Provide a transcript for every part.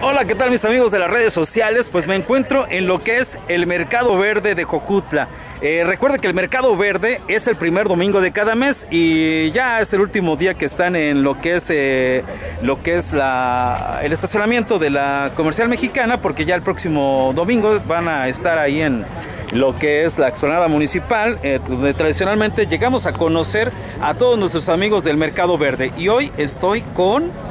Hola, ¿qué tal mis amigos de las redes sociales? Pues me encuentro en lo que es el Mercado Verde de Jojutla. Eh, recuerda que el Mercado Verde es el primer domingo de cada mes y ya es el último día que están en lo que es, eh, lo que es la, el estacionamiento de la comercial mexicana porque ya el próximo domingo van a estar ahí en lo que es la explanada municipal, eh, donde tradicionalmente llegamos a conocer a todos nuestros amigos del Mercado Verde. Y hoy estoy con...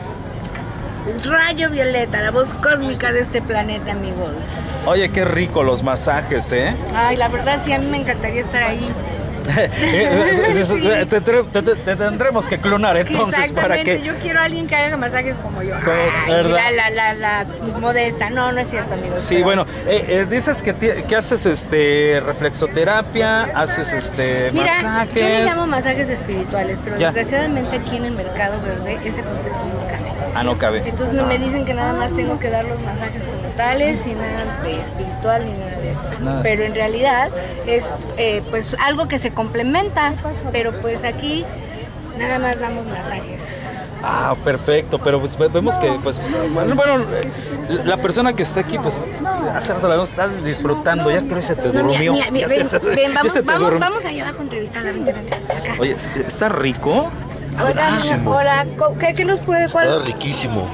Rayo Violeta, la voz cósmica de este planeta, amigos. Oye, qué rico los masajes, ¿eh? Ay, la verdad sí, a mí me encantaría estar ahí. te, te- te- te tendremos que clonar entonces para que... yo quiero a alguien que haga masajes como yo. Como, Ay, la, la, la, la modesta. No, no es cierto, amigos. Sí, pero- bueno, eh, eh, dices que, que haces este reflexoterapia, haces este Mira, masajes. yo le llamo masajes espirituales, pero Ya. desgraciadamente aquí en el Mercado Verde ese concepto no. Ah, no cabe. Entonces no me dicen que nada más tengo que dar los masajes como tales y nada de espiritual ni nada de eso. Nada. Pero en realidad es eh, pues algo que se complementa, pero pues aquí nada más damos masajes. Ah, perfecto, pero pues ve- vemos que, pues, bueno, bueno, la persona que está aquí, pues, hace rato la vemos, está disfrutando, ya creo que se te No, durmió. mira, mira, ven, vamos, te vamos, durmió. vamos allá abajo a entrevistarla, vente, vente, acá. Oye, ¿está rico? Hola, hola, ¿qué, qué nos puede, cuál- Está riquísimo.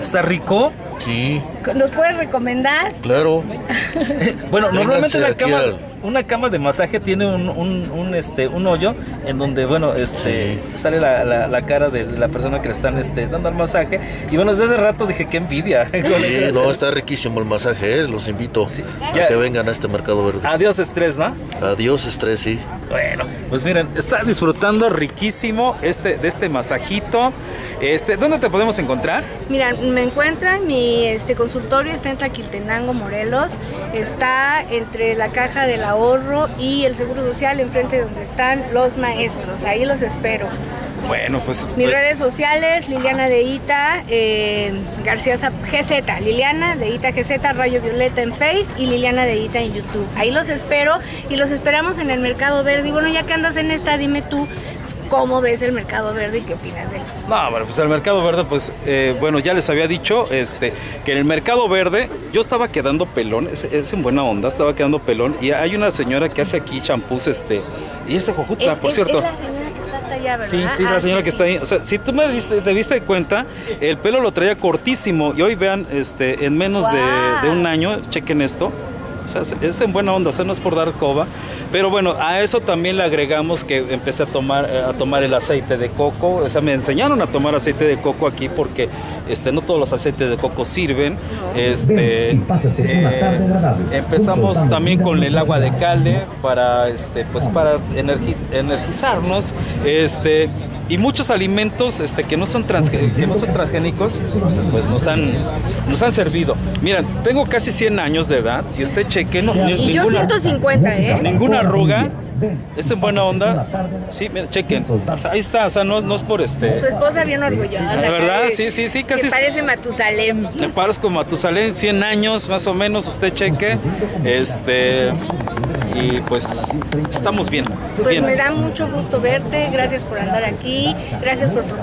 ¿Está rico? Sí, nos puedes recomendar? claro. Bueno, normalmente una cama, al- una cama de masaje tiene un, un- un, este, un hoyo en donde, bueno, este, Sí. sale la, la- la cara de la persona que le están este, dando el masaje. Y bueno, desde hace rato dije, qué envidia. Sí, no, está riquísimo el masaje, ¿eh? los invito Sí. a Ya. que vengan a este mercado verde. Adiós estrés, ¿no? Adiós, estrés, sí. Bueno, pues miren, está disfrutando riquísimo este, de este masajito. Este, ¿Dónde te podemos encontrar? Mira, me encuentran, mi este, consultorio está en Traquiltenango, Morelos, está entre la Caja del Ahorro y el Seguro Social, enfrente de donde están los maestros, ahí los espero. Bueno, pues... Mis pues, redes sociales, Liliana de Ita, eh, García Zap- GZ, Liliana de Ita GZ, Rayo Violeta en Face y Liliana de Ita en YouTube. Ahí los espero y los esperamos en el Mercado Verde. Y bueno, ya que andas en esta, dime tú cómo ves el Mercado Verde y qué opinas de él. No, bueno, pues el Mercado Verde, pues, eh, bueno, ya les había dicho este, que en el Mercado Verde yo estaba quedando pelón, es, es en buena onda, estaba quedando pelón, y hay una señora que hace aquí champús, este, y es de Jojutla, Es- por es- cierto. es la Sí, sí, la Ah, señora que sí. está ahí. O sea, si tú me diste, te diste cuenta, el pelo lo traía cortísimo y hoy vean, este, en menos de un año, chequen esto. O sea, es- en buena onda, o sea, no es por dar coba. Pero bueno, a eso también le agregamos que empecé a tomar, eh, a tomar el aceite de coco. O sea, me enseñaron a tomar aceite de coco aquí porque este, no todos los aceites de coco sirven. Este, eh, empezamos también con el agua de cale para, este, pues, para energi- energizarnos. Este, y muchos alimentos este, que, no son que no son transgénicos, entonces pues nos han, nos han servido. Miren, tengo casi 100 años de edad y usted cheque, no, Y yo ninguna, 150, ¿eh? ninguna arruga, es en buena onda. Sí, mira, chequen, O sea, ahí está, o sea, no, no es por Su este... esposa bien orgullosa. De verdad, que- sí, sí, sí, casi es- parece Matusalem. Me paros como Matusalén, 100 años más o menos, usted cheque. Este, y pues estamos bien. Pues bien. me da mucho gusto verte, gracias por andar aquí, gracias por, por,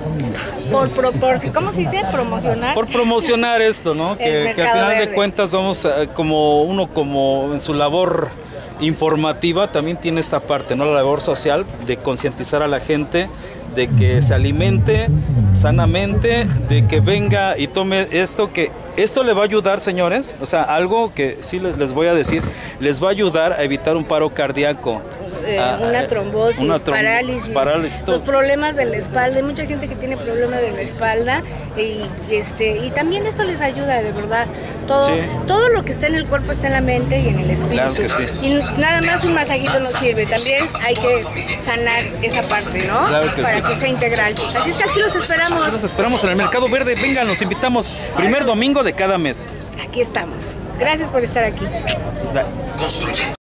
por, por, propor- ¿cómo se dice? Promocionar. Por promocionar esto, ¿no? Que, que al final de cuentas vamos a- como uno como en su labor informativa también tiene esta parte, ¿no? La labor social de concientizar a la gente de que se alimente sanamente, de que venga y tome esto que esto le va a ayudar, señores, o sea, algo que sí les, les voy a decir, les va a ayudar a evitar un paro cardíaco. Eh, Ah, una eh, trombosis, una trom- parálisis, los problemas de la espalda, hay mucha gente que tiene problemas de la espalda y, este y también esto les ayuda de verdad. Todo, Sí. todo lo que está en el cuerpo está en la mente y en el espíritu. Claro que sí. Y nada más un masajito no sirve, también hay que sanar esa parte, ¿no? Claro que Para sí. que sea integral. Así es que aquí los esperamos. Los esperamos en el Mercado Verde, vengan, los invitamos primer domingo de cada mes. Aquí estamos. Gracias por estar aquí.